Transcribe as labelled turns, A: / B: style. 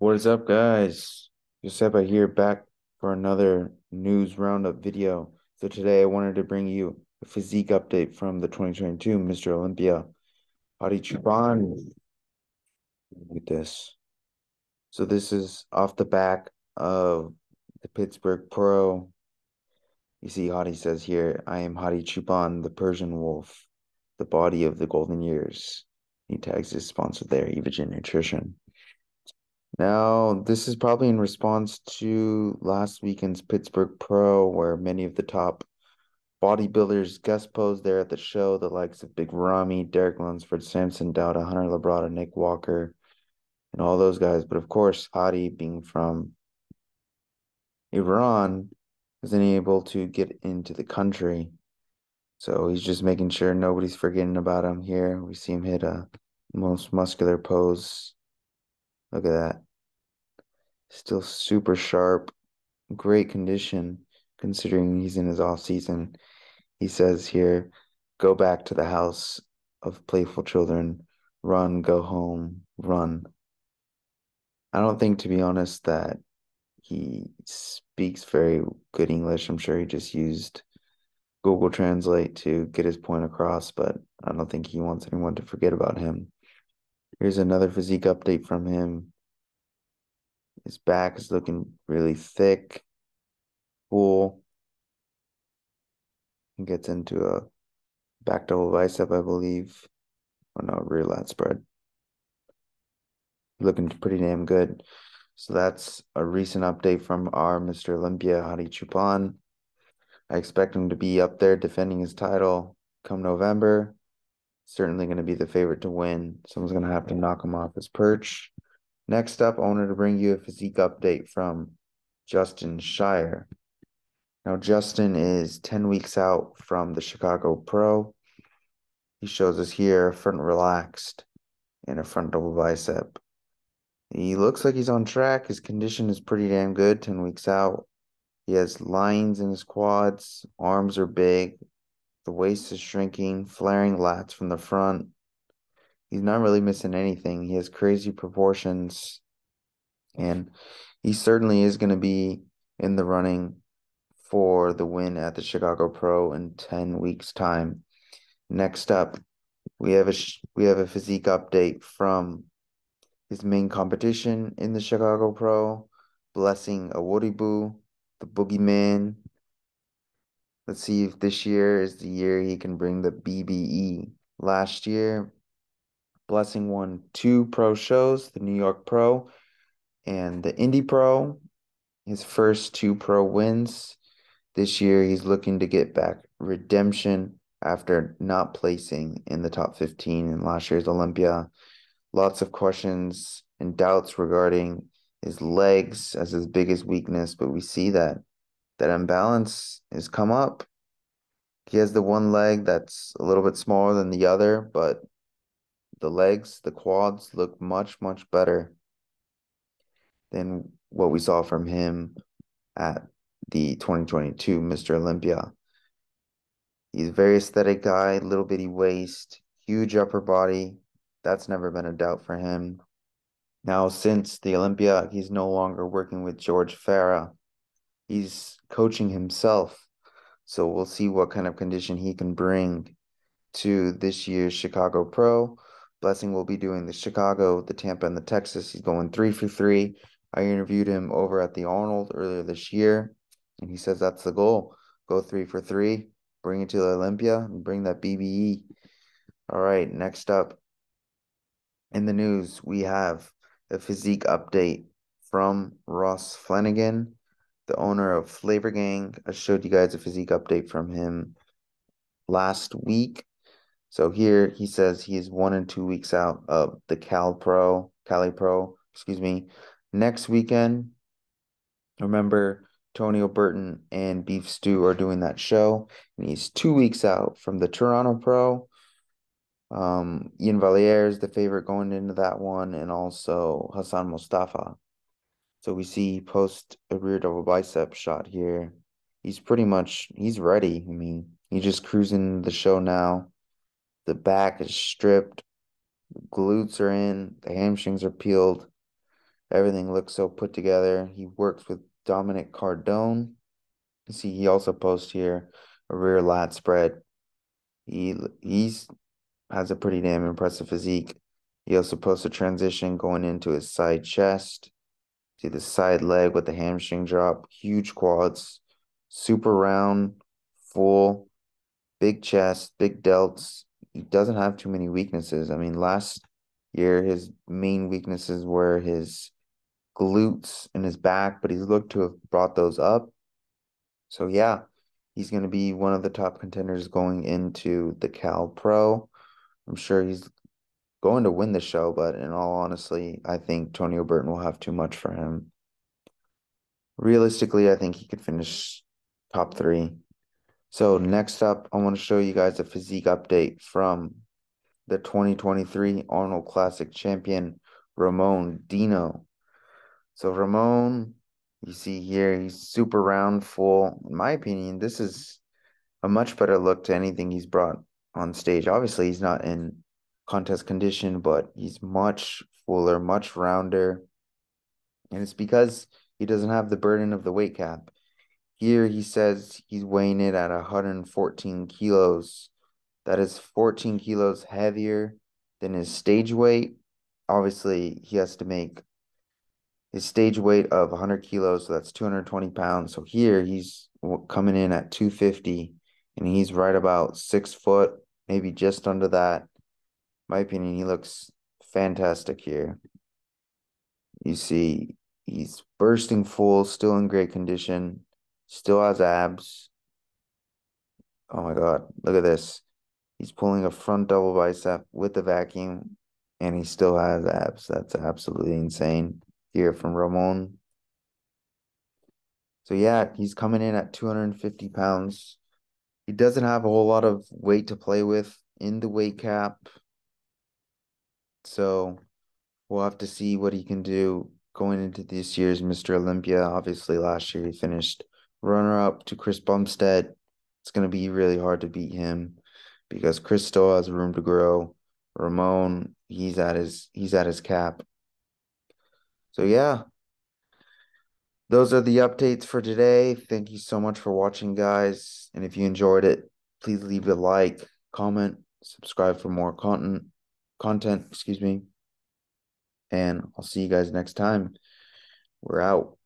A: What is up, guys? Joseba here, back for another news roundup video. So today I wanted to bring you a physique update from the 2022 Mr. Olympia, Hadi Choopan. Look at this. So this is off the back of the Pittsburgh Pro. You see Hadi says here, I am Hadi Choopan, the Persian wolf, the body of the golden years. He tags his sponsor there, Evogen Nutrition. Now, this is probably in response to last weekend's Pittsburgh Pro, where many of the top bodybuilders guest posed there at the show, the likes of Big Ramy, Derek Lunsford, Samson Dauda, Hunter Labrada, Nick Walker, and all those guys. But of course, Hadi, being from Iran, wasn't able to get into the country. So he's just making sure nobody's forgetting about him here. We see him hit a most muscular pose. Look at that. Still super sharp, great condition considering he's in his off season. He says here, go back to the house of playful children, run, go home, run. I don't think, to be honest, that he speaks very good English. I'm sure he just used Google Translate to get his point across, but I don't think he wants anyone to forget about him. Here's another physique update from him. His back is looking really thick, cool. He gets into a back double bicep, I believe. Or no, rear lat spread. Looking pretty damn good. So that's a recent update from our Mr. Olympia, Hadi Choopan. I expect him to be up there defending his title come November. Certainly going to be the favorite to win. Someone's going to have to knock him off his perch. Next up, I wanted to bring you a physique update from Justin Shier. Now, Justin is 10 weeks out from the Chicago Pro. He shows us here front relaxed and a front double bicep. He looks like he's on track. His condition is pretty damn good 10 weeks out. He has lines in his quads, arms are big, the waist is shrinking, flaring lats from the front. He's not really missing anything. He has crazy proportions. And he certainly is going to be in the running for the win at the Chicago Pro in 10 weeks time. Next up, we have a we have a physique update from his main competition in the Chicago Pro, Blessing Awodibu, the boogeyman. Let's see if this year is the year he can bring the BBE. Last year, Blessing won two pro shows, the New York Pro and the Indy Pro. His first two pro wins. This year, he's looking to get back redemption after not placing in the top 15 in last year's Olympia. Lots of questions and doubts regarding his legs as his biggest weakness, but we see that that imbalance has come up. He has the one leg that's a little bit smaller than the other, but the legs, the quads look much, much better than what we saw from him at the 2022 Mr. Olympia. He's a very aesthetic guy, little bitty waist, huge upper body. That's never been a doubt for him. Now, since the Olympia, he's no longer working with George Farah. He's coaching himself. So we'll see what kind of condition he can bring to this year's Chicago Pro. Blessing will be doing the Chicago, the Tampa, and the Texas. He's going three for three. I interviewed him over at the Arnold earlier this year, and he says that's the goal. Go three for three, bring it to the Olympia, and bring that BBE. All right, next up in the news, we have a physique update from Ross Flanagan, the owner of Flavor Gang. I showed you guys a physique update from him last week. So here he says he is one and two weeks out of the Cal Pro, Cali Pro, excuse me. Next weekend, remember Tony Burton and Beef Stew are doing that show, and he's two weeks out from the Toronto Pro. Um, Iain Valliere is the favorite going into that one, and also Hassan Mostafa. So we see post a rear double bicep shot here. He's pretty much he's ready. I mean, he's just cruising the show now. The back is stripped, the glutes are in, the hamstrings are peeled. Everything looks so put together. He works with Dominic Cardone. You see, he also posts here a rear lat spread. He he's has a pretty damn impressive physique. He also posts a transition going into his side chest. See the side leg with the hamstring drop, huge quads, super round, full, big chest, big delts. He doesn't have too many weaknesses. I mean, last year his main weaknesses were his glutes and his back, but he's looked to have brought those up. So yeah, he's going to be one of the top contenders going into the Cal Pro. I'm sure he's going to win the show, but in all honesty, I think Tony Burton will have too much for him. Realistically, I think he could finish top three. So next up, I want to show you guys a physique update from the 2023 Arnold Classic champion, Ramon Dino. So Ramon, you see here, he's super round, full. In my opinion, this is a much better look to anything he's brought on stage. Obviously, he's not in contest condition, but he's much fuller, much rounder. And it's because he doesn't have the burden of the weight cap. Here he says he's weighing it at 114 kilos. That is 14 kilos heavier than his stage weight. Obviously, he has to make his stage weight of 100 kilos, so that's 220 pounds. So here he's coming in at 250, and he's right about six foot, maybe just under that. My opinion, he looks fantastic here. You see, he's bursting full, still in great condition, still has abs. Oh my God, look at this. He's pulling a front double bicep with the vacuum, and he still has abs. That's absolutely insane here from Ramon. So yeah, he's coming in at 250 pounds. He doesn't have a whole lot of weight to play with in the weight cap. So we'll have to see what he can do going into this year's Mr. Olympia. Obviously, last year he finished runner up to Chris Bumstead. It's going to be really hard to beat him because Chris still has room to grow. Ramon, he's at his he's at his cap. So yeah, those are the updates for today. Thank you so much for watching, guys. And if you enjoyed it, please leave a like, comment, subscribe for more content content, excuse me. And I'll see you guys next time. We're out.